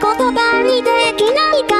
言葉にできないか